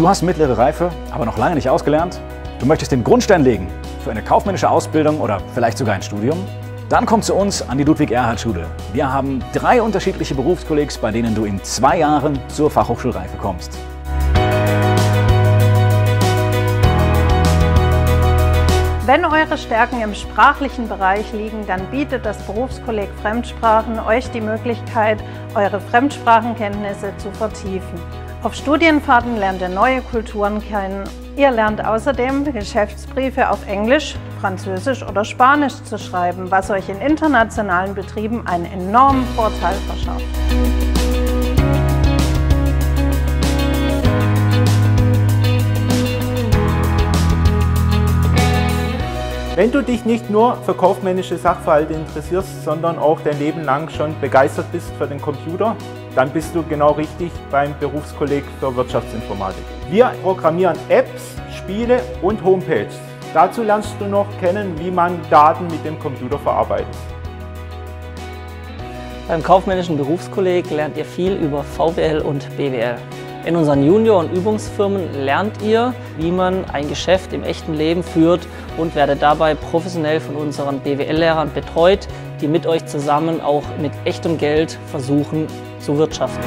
Du hast mittlere Reife, aber noch lange nicht ausgelernt? Du möchtest den Grundstein legen für eine kaufmännische Ausbildung oder vielleicht sogar ein Studium? Dann komm zu uns an die Ludwig-Erhard-Schule. Wir haben drei unterschiedliche Berufskollegs, bei denen du in zwei Jahren zur Fachhochschulreife kommst. Wenn eure Stärken im sprachlichen Bereich liegen, dann bietet das Berufskolleg Fremdsprachen euch die Möglichkeit, eure Fremdsprachenkenntnisse zu vertiefen. Auf Studienfahrten lernt ihr neue Kulturen kennen. Ihr lernt außerdem Geschäftsbriefe auf Englisch, Französisch oder Spanisch zu schreiben, was euch in internationalen Betrieben einen enormen Vorteil verschafft. Wenn du dich nicht nur für kaufmännische Sachverhalte interessierst, sondern auch dein Leben lang schon begeistert bist für den Computer, dann bist du genau richtig beim Berufskolleg für Wirtschaftsinformatik. Wir programmieren Apps, Spiele und Homepages. Dazu lernst du noch kennen, wie man Daten mit dem Computer verarbeitet. Beim kaufmännischen Berufskolleg lernt ihr viel über VWL und BWL. In unseren Junior- und Übungsfirmen lernt ihr, wie man ein Geschäft im echten Leben führt und werdet dabei professionell von unseren BWL-Lehrern betreut, die mit euch zusammen auch mit echtem Geld versuchen zu wirtschaften.